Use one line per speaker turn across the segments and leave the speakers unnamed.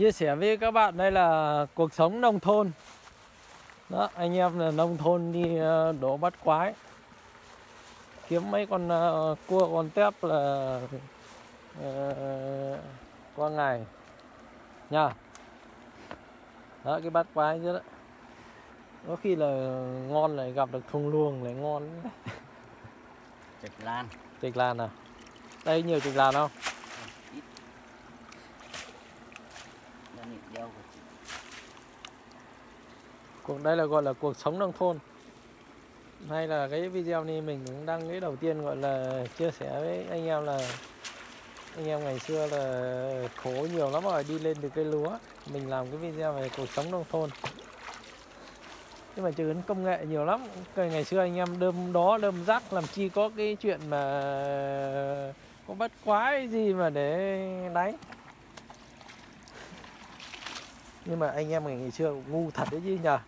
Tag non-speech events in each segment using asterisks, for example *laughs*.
chia sẻ với các bạn đây là cuộc sống nông thôn. Đó anh em là nông thôn đi ờ, đổ bắt quái. Kiếm mấy con ờ, cua con tép là ờ, qua ngày. Nha. Đó cái bắt quái chứ đó. Có khi là ngon lại gặp được thùng luồng lại ngon.
Trạch lan.
Trịch lan à? Đây nhiều trịch lan không
ít đang của chị
cuộc, đây là gọi là cuộc sống nông thôn. Hay là cái video này mình cũng đăng cái đầu tiên gọi là chia sẻ với anh em là, anh em ngày xưa là khổ nhiều lắm rồi, đi lên được cây lúa. Mình làm cái video về cuộc sống nông thôn. Nhưng mà chứ công nghệ nhiều lắm. Cái ngày xưa anh em đơm đó, đơm rác làm chi có cái chuyện mà có bắt quái gì mà để đánh nhưng mà anh em ngày xưa ngu thật đấy chứ nhờ.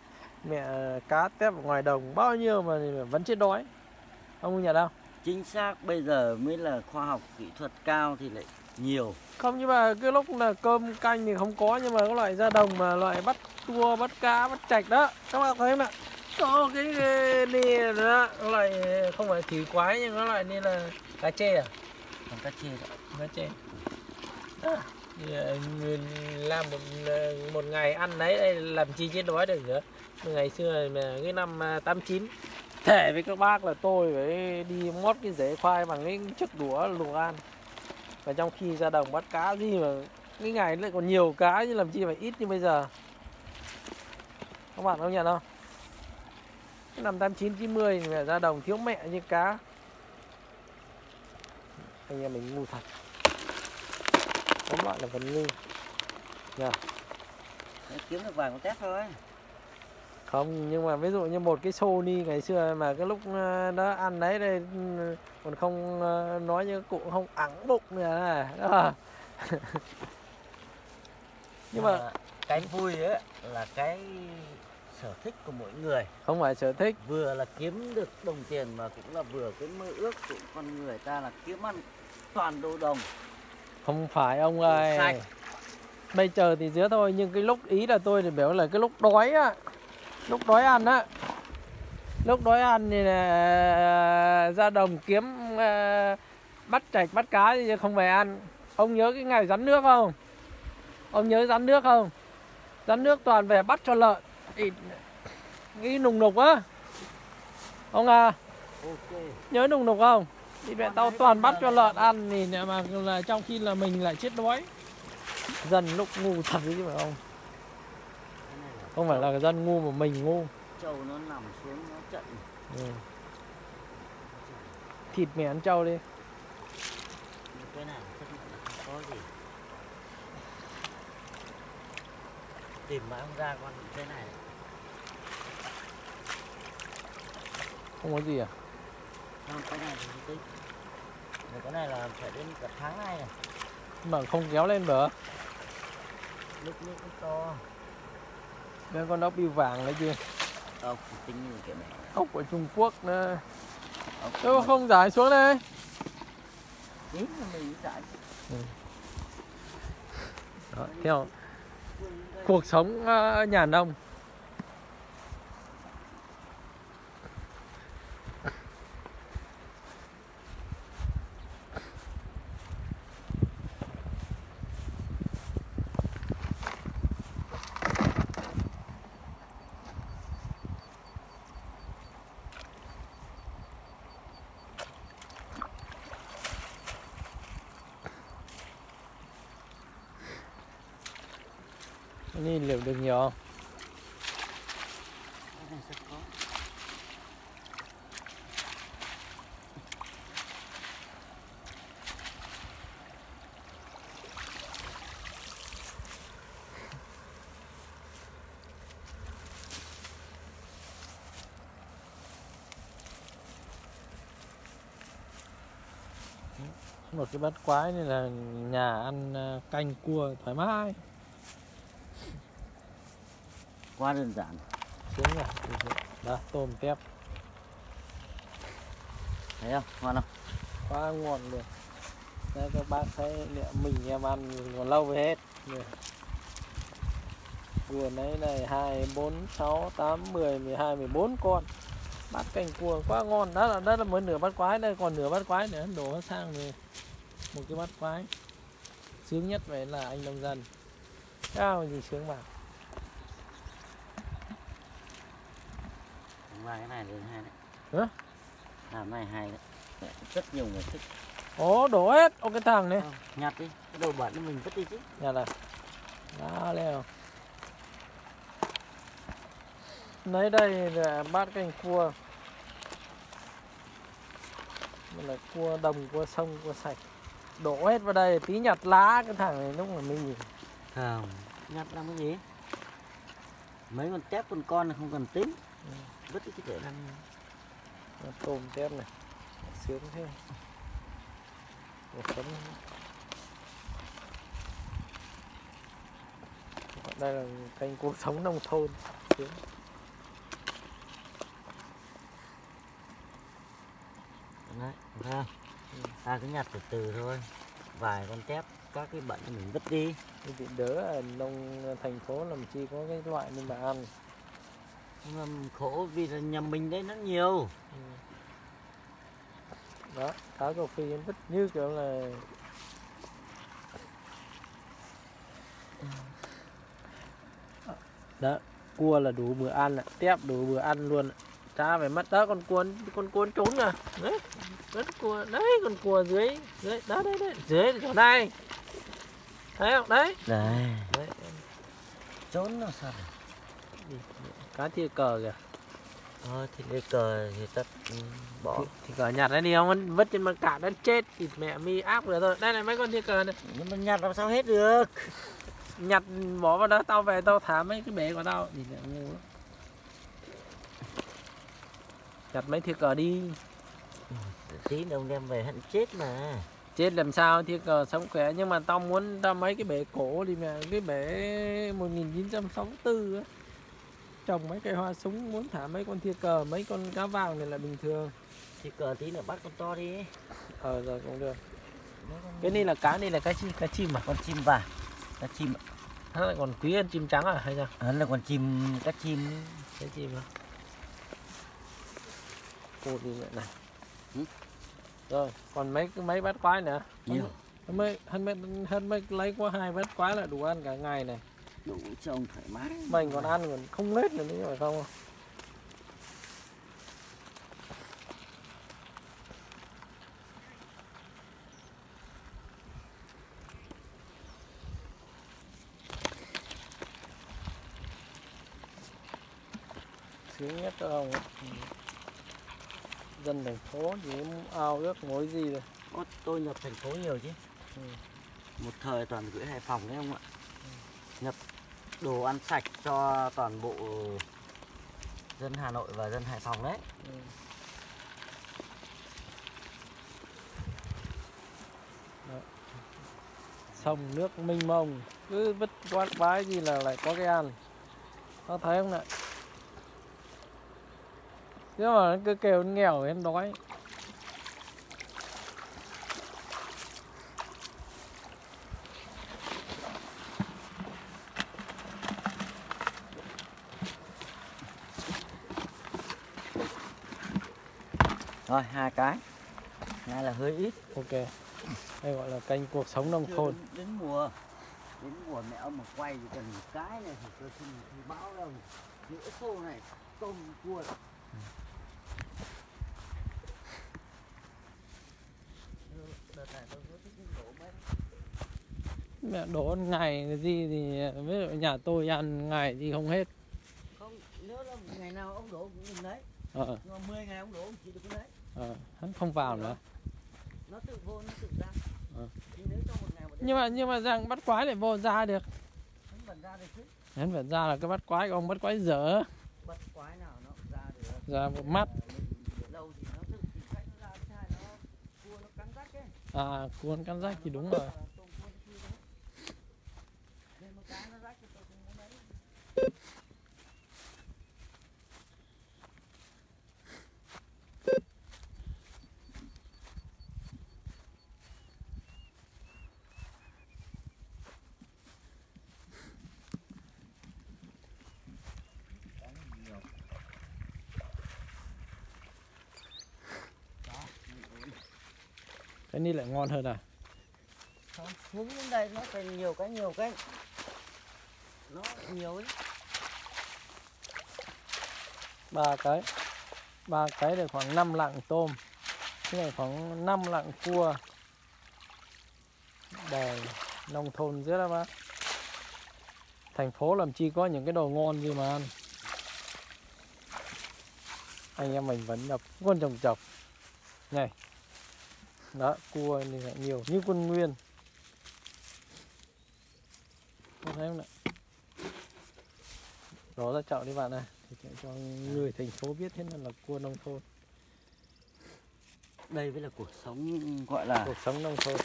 Mẹ cá tép ngoài đồng bao nhiêu mà vẫn chết đói. Ông nhận không
Chính xác bây giờ mới là khoa học kỹ thuật cao thì lại nhiều.
Không nhưng mà cái lúc là cơm canh thì không có nhưng mà có loại ra đồng mà loại bắt cua bắt cá bắt trạch đó. Các bạn thấy mà có cái này đó loại không phải thủy quái nhưng có loại như là cá chê à?
Còn cá chê đó
cá chê. Đó. Dạ, làm một một ngày ăn đấy làm chi chết đói được nữa ngày xưa mà cái năm à, 89 thể với các bác là tôi phải đi mót cái rễ khoai bằng cái chiếc đũa luộc ăn. Và trong khi ra đồng bắt cá gì mà cái ngày lại còn nhiều cá như làm chi phải ít như bây giờ. Các bạn không nhận không? Cái năm 89 90 mẹ ra đồng thiếu mẹ như cá. Anh em mình ngu thật tóm lại là vẫn ngu nhờ
Kiếm được vài con tép thôi.
Không nhưng mà ví dụ như một cái Sony ngày xưa mà cái lúc ờ, đó ăn đấy đây ừ, còn không ờ, nói như cụ không ẳng bụng nữa này đó. *laughs* nhưng mà
cái vui ấy là cái sở thích của mỗi người.
Không phải sở thích.
Vừa là kiếm được đồng tiền mà cũng là vừa cái mơ ước của con người ta là kiếm ăn toàn đồ đồng
không phải ông ơi. bây giờ thì dứa thôi nhưng cái lúc ý là tôi thì biểu là cái lúc đói á. Lúc đói ăn á. Lúc đói ăn thì là ra đồng kiếm ờ, bắt trạch bắt cá thì không phải ăn. Ông nhớ cái ngày rắn nước không? Ông nhớ rắn nước không? Rắn nước toàn về bắt cho lợn. Thì cái nùng nục á. Ông à
ok.
nhớ nùng nục không thì mẹ tao toàn bắt cho lợn ăn thì nè mà là trong khi là mình lại chết đói. Dân lúc ngu thật đấy chứ phải không? Không phải là dân ngu mà mình ngu.
Trâu nó nằm xuống nó trận
ừ. thịt mẹ ăn trâu đi.
Cái này có gì. Tìm mãi không ra con cái này.
Không có gì à
không cái này thì Mà cái này là phải đến cả tháng nay này.
Mà không kéo lên bờ.
Lúc nước nó to.
Bên con ốc biêu vàng đấy chứ
ốc tính như kiểu này.
Ốc của Trung Quốc nữa
ốc
Đâu không giải xuống đây.
Tí mà mình giải.
Đó, theo cuộc sống ờ, nhà nông Ni liệu được nhiều không? Một cái bát quái này là nhà ăn à, canh cua thoải mái
quá đơn giản.
Xuống rồi Đó, tôm tép.
Thấy không? Ngon không?
Quá ngon luôn. Đây các bác thấy mình em ăn còn lâu mới hết. Cua nãy này hai bốn sáu tám mười mười hai mười bốn con. Bắt canh cua quá ngon. Đó là đó là mới nửa bát quái đây còn nửa bát quái nữa. Đổ sang thì một cái bát quái. Sướng nhất vậy là anh nông dân. Cao gì sướng mà
Nay cái này lên hai đấy.
Hả?
làm này hay đấy. Rất nhiều người thích.
Ố đổ hết. Ô cái thằng này.
Không, nhặt đi. Cái đồ bẩn mình vứt đi chứ.
Nhà này đó leo lấy đây là bát canh cua. Đây là cua đồng cua sông cua sạch. Đổ hết vào đây. Tí nhặt lá cái thằng này lúc là mình nhìn.
Không nhặt làm cái gì? Mấy con tép con con là không cần tính Đi chứ để làm
tôm tép này. Sướng thế. Một tấm đây là kênh cuộc sống nông thôn. Sướng.
Đấy
Ừ.
ta cứ nhặt từ từ thôi. Vài con tép các cái bẩn mình vứt đi.
Bị đỡ ở nông thành phố làm chi có cái loại nên mà ăn.
Nhưng mà khổ vì là nhà mình đây nó nhiều.
Ừ. đó cá cà phê em vứt như kiểu là đó cua là đủ bữa ăn ạ tép đủ bữa ăn luôn ạ. Cha phải mất đó con cuốn con cuốn trốn à. Đấy mất cua đấy con cua dưới dưới đó đấy đấy dưới chỗ đây thấy không? Đấy.
Đấy
đấy.
Trốn nó sao
cá tia cờ kìa.
Thôi thì cái cờ thì tất ừ, bỏ.
Thì, thì cờ nhặt đấy đi không vứt trên mặt cạn đất chết thì mẹ mi áp rồi thôi. Đây này mấy con tia cờ này.
Nhưng mà nhặt làm sao hết được? *laughs*
Nhặt bỏ vào đó tao về tao thả mấy cái bể của tao. Thì lại ngu lắm. nhặt mấy thiệt cờ đi.
Tí nữa ông đem về hận chết mà.
Chết làm sao thiệt cờ sống khỏe. Nhưng mà tao muốn tao mấy cái bể cổ đi mà cái bể 1964 á trồng mấy cây hoa súng muốn thả mấy con thiệt cờ mấy con cá vàng này là bình thường.
Thì cờ tí nữa bắt con to đi.
Ờ rồi cũng được. Cái này là cá này là cá chim cá chim à?
Con chim vàng cá chim
nó lại còn quý hơn chim trắng à hay sao?
Hắn là con chim cá chim.
Cá chim à? Cột đi vậy này.
Ừ.
rồi còn mấy cái mấy bát quái nữa?
Nhiều.
Hơn mấy hơn mấy hơn mấy lấy qua hai bát quái là đủ ăn cả ngày này
đủ ông thoải mái.
Mình còn ăn còn không hết nữa đấy phải không? Sướng nhất không Ừ. dân thành phố chỉ ao ước mối gì rồi?
Ô, tôi nhập thành phố nhiều chứ.
Ừ.
một thời toàn gửi hải phòng đấy không ạ. Nhập đồ ăn sạch cho toàn bộ dân hà nội và dân hải phòng đấy.
Ừ. Sông nước mênh mông, cứ vứt quát vái gì là lại có cái ăn. Có thấy không ạ? Nếu mà nó cứ kêu nghèo em đói.
Rồi hai cái. Hai là hơi ít.
Ok. Đây gọi là kênh cuộc sống nông thôn.
đến, đến mùa đến mùa mẹ ông mà quay chỉ cần một cái này thì tôi xin thì báo đâu. Giữa xô này tôm cua
mẹ đổ ngày cái gì thì ví dụ nhà tôi ăn ngày thì không hết.
Không nếu là ngày nào ông đổ cũng đừng đấy.
Ờ.
Nhưng mà 10 ngày ông đổ ông chỉ được cái đấy
ờ hắn không vào nữa.
Nó tự vô nó tự ra.
Ờ. nhưng mà nhưng mà rằng bắt quái lại vô ra được.
Hắn vẫn ra được chứ.
Hắn phải ra là cái bắt quái của ông bắt quái dở.
Bắt quái nào nó ra được.
Ra một mắt.
Lâu thì nó tự tìm cách nó ra cái hai nó cua nó cắn rách ấy.
À cuốn căn rách thì đúng rồi.
Nên một cái nó rách thì tôi muốn
cái này lại ngon hơn à?
Không, xuống đến đây nó phải nhiều cái nhiều cái. Nó nhiều ấy.
Ba cái. Ba cái được khoảng 5 lạng tôm. Cái này khoảng 5 lạng cua. Đời nông thôn rất là bác thành phố làm chi có những cái đồ ngon gì mà ăn. Anh em mình vẫn nhập con trồng chọc này đó cua này lại nhiều như quân nguyên. Có thấy không ạ? Đó ra chậu đi bạn này thì để cho người thành phố biết thế nào là cua nông thôn.
Đây mới là cuộc sống gọi là
cuộc sống nông thôn.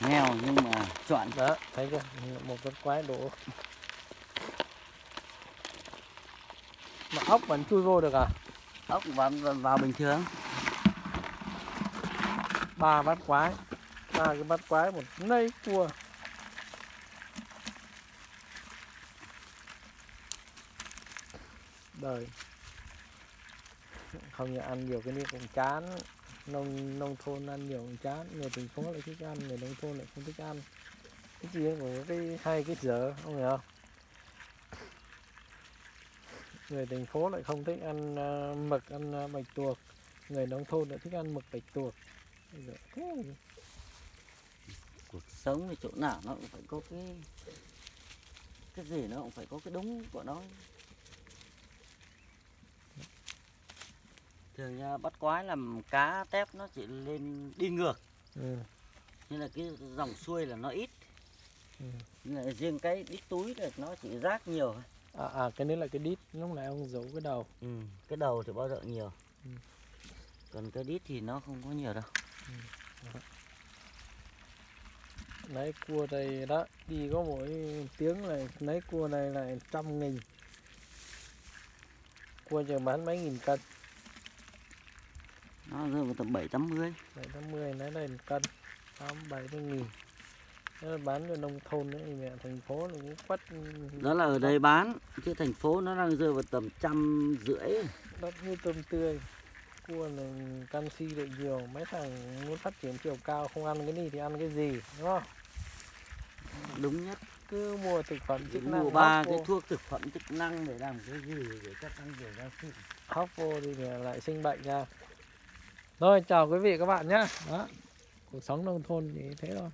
nghèo nhưng mà chọn.
Đó thấy chưa? Một con quái đổ. Mà ốc vẫn chui vô được à?
Ốc vào, vào bình thường
ba bát quái, ba cái bát quái một nây cua. Đời. Không như ăn nhiều cái này cũng chán. Nông nông thôn ăn nhiều cũng chán. Người thành phố lại thích ăn, người nông thôn lại không thích ăn. Cái gì của cái hai cái dở, không hiểu. Không người thành phố lại không thích ăn ờ, mực, ăn ờ, bạch tuộc. Người nông thôn lại thích ăn mực, bạch tuộc
cuộc sống thì chỗ nào nó cũng phải có cái cái gì nó cũng phải có cái đúng của nó thường bắt quái làm cá tép nó chỉ lên đi ngược
ừ.
nên là cái dòng xuôi là nó ít
Ừ.
là riêng cái đít túi là nó chỉ rác nhiều.
À, à cái đấy là cái đít lúc này ông giấu cái đầu
ừ. cái đầu thì bao giờ nhiều
Ừ.
còn cái đít thì nó không có nhiều đâu
lấy cua đây đó đi có mỗi tiếng này lấy cua này là trăm nghìn. Cua giờ bán mấy nghìn cân?
Nó rơi vào tầm bảy tám mươi.
Bảy tám mươi lấy đây một cân. Tám bảy mươi nghìn. Mà bán cho nông thôn thì mẹ thành phố là cũng quất.
Đó là ở đây bán chứ thành phố nó đang rơi vào tầm trăm rưỡi.
Đất như tôm tươi cua này canxi được nhiều mấy thằng muốn phát triển chiều cao không ăn cái gì thì ăn cái gì đúng không?
Đúng nhất.
Cứ mua thực phẩm chức năng
mua ba cái thuốc thực phẩm chức năng để làm cái gì để cho tăng nhiều gia súc
hóc vô thì lại sinh bệnh ra. Rồi chào quý vị các bạn nhé đó cuộc sống nông thôn thì thế thôi